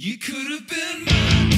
You could have been mine.